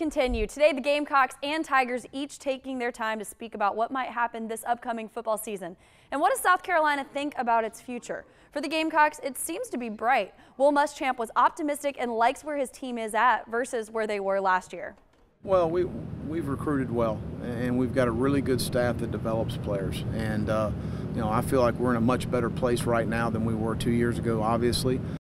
continue. Today, the Gamecocks and Tigers each taking their time to speak about what might happen this upcoming football season. And what does South Carolina think about its future? For the Gamecocks, it seems to be bright. Will Muschamp was optimistic and likes where his team is at versus where they were last year. Well, we, we've recruited well, and we've got a really good staff that develops players. And, uh, you know, I feel like we're in a much better place right now than we were two years ago, obviously.